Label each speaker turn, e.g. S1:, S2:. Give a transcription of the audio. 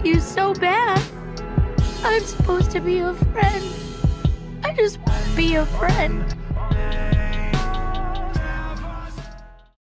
S1: want you so bad. I'm supposed to be a friend. I just want to be a friend.